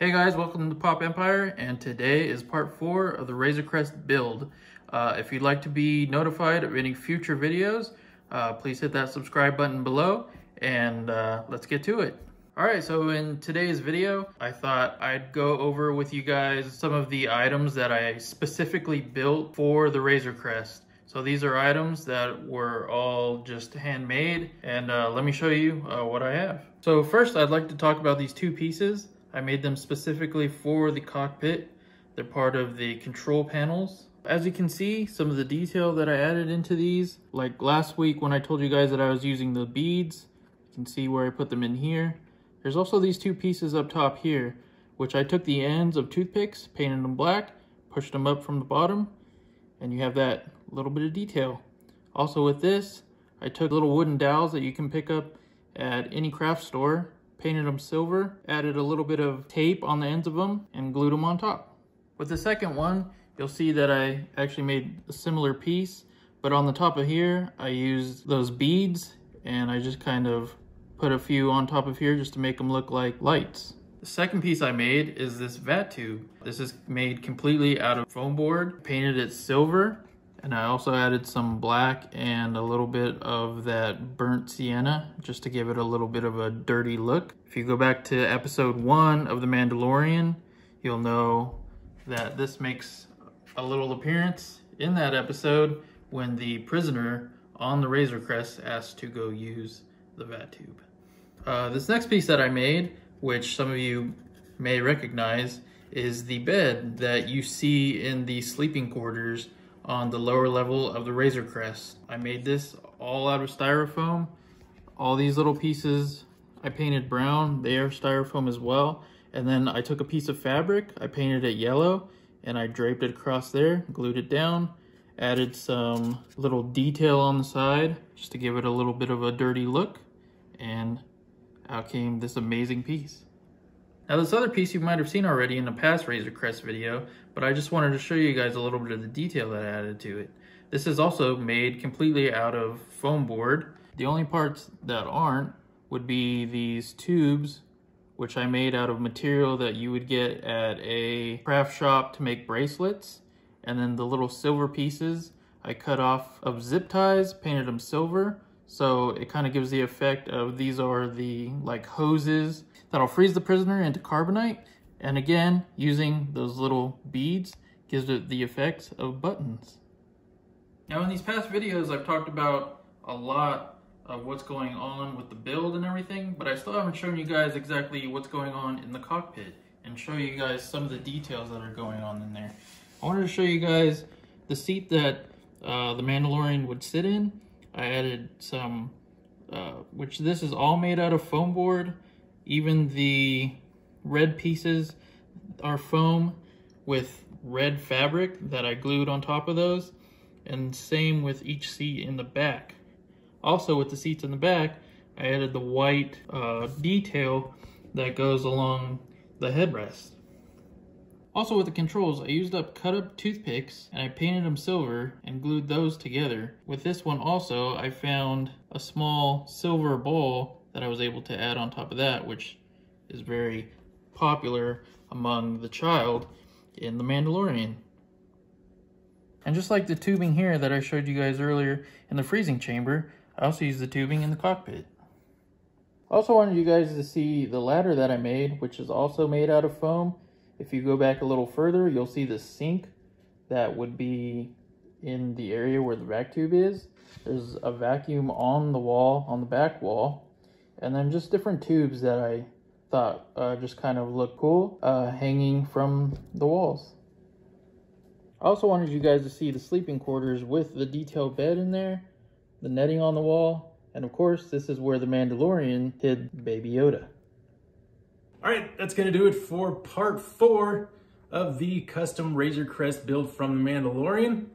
Hey guys, welcome to Pop Empire, and today is part four of the Razor Crest build. Uh, if you'd like to be notified of any future videos, uh, please hit that subscribe button below, and uh, let's get to it. All right, so in today's video, I thought I'd go over with you guys some of the items that I specifically built for the Razor Crest. So these are items that were all just handmade, and uh, let me show you uh, what I have. So first, I'd like to talk about these two pieces. I made them specifically for the cockpit. They're part of the control panels. As you can see, some of the detail that I added into these, like last week when I told you guys that I was using the beads, you can see where I put them in here. There's also these two pieces up top here, which I took the ends of toothpicks, painted them black, pushed them up from the bottom, and you have that little bit of detail. Also with this, I took little wooden dowels that you can pick up at any craft store painted them silver, added a little bit of tape on the ends of them, and glued them on top. With the second one, you'll see that I actually made a similar piece, but on the top of here, I used those beads, and I just kind of put a few on top of here just to make them look like lights. The second piece I made is this vac tube. This is made completely out of foam board, painted it silver, and I also added some black and a little bit of that burnt sienna just to give it a little bit of a dirty look. If you go back to episode one of The Mandalorian, you'll know that this makes a little appearance in that episode when the prisoner on the Razor Crest asks to go use the vac tube. Uh, this next piece that I made, which some of you may recognize, is the bed that you see in the sleeping quarters on the lower level of the Razor Crest. I made this all out of styrofoam. All these little pieces I painted brown, they are styrofoam as well. And then I took a piece of fabric, I painted it yellow, and I draped it across there, glued it down, added some little detail on the side just to give it a little bit of a dirty look, and out came this amazing piece. Now this other piece you might have seen already in a past Razor Crest video, but I just wanted to show you guys a little bit of the detail that I added to it. This is also made completely out of foam board. The only parts that aren't would be these tubes, which I made out of material that you would get at a craft shop to make bracelets. And then the little silver pieces I cut off of zip ties, painted them silver. So it kind of gives the effect of these are the like hoses that'll freeze the prisoner into carbonite. And again, using those little beads gives it the effect of buttons. Now in these past videos, I've talked about a lot of what's going on with the build and everything, but I still haven't shown you guys exactly what's going on in the cockpit and show you guys some of the details that are going on in there. I wanted to show you guys the seat that uh, the Mandalorian would sit in. I added some, uh, which this is all made out of foam board. Even the red pieces are foam with red fabric that I glued on top of those. And same with each seat in the back. Also with the seats in the back, I added the white uh, detail that goes along the headrest. Also with the controls, I used up cut up toothpicks and I painted them silver and glued those together. With this one also, I found a small silver ball that I was able to add on top of that, which is very popular among the child in The Mandalorian. And just like the tubing here that I showed you guys earlier in the freezing chamber, I also used the tubing in the cockpit. I Also wanted you guys to see the ladder that I made, which is also made out of foam. If you go back a little further, you'll see the sink that would be in the area where the vac tube is. There's a vacuum on the wall, on the back wall, and then just different tubes that I thought uh, just kind of looked cool uh, hanging from the walls. I also wanted you guys to see the sleeping quarters with the detailed bed in there, the netting on the wall, and of course this is where the Mandalorian hid Baby Yoda. All right, that's gonna do it for part four of the custom Razor Crest build from the Mandalorian.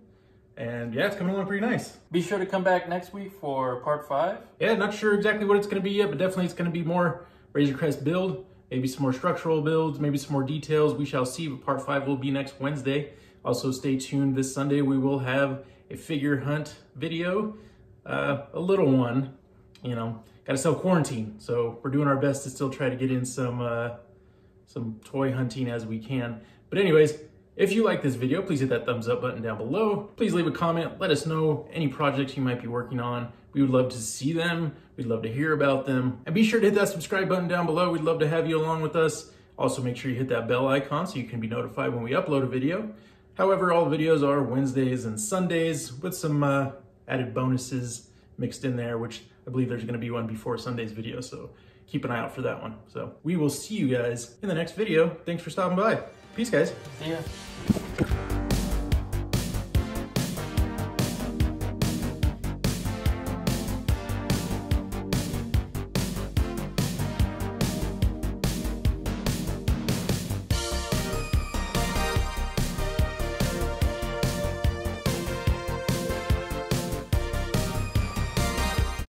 And yeah, it's coming along pretty nice. Be sure to come back next week for part five. Yeah, not sure exactly what it's going to be yet, but definitely it's going to be more Razor Crest build, maybe some more structural builds, maybe some more details. We shall see, but part five will be next Wednesday. Also stay tuned this Sunday. We will have a figure hunt video, uh, a little one, you know, got to sell quarantine. So we're doing our best to still try to get in some, uh, some toy hunting as we can. But anyways, if you like this video, please hit that thumbs up button down below. Please leave a comment. Let us know any projects you might be working on. We would love to see them. We'd love to hear about them. And be sure to hit that subscribe button down below. We'd love to have you along with us. Also, make sure you hit that bell icon so you can be notified when we upload a video. However, all videos are Wednesdays and Sundays with some uh, added bonuses mixed in there, which I believe there's to be one before Sunday's video. So keep an eye out for that one. So we will see you guys in the next video. Thanks for stopping by. Peace, guys. See ya.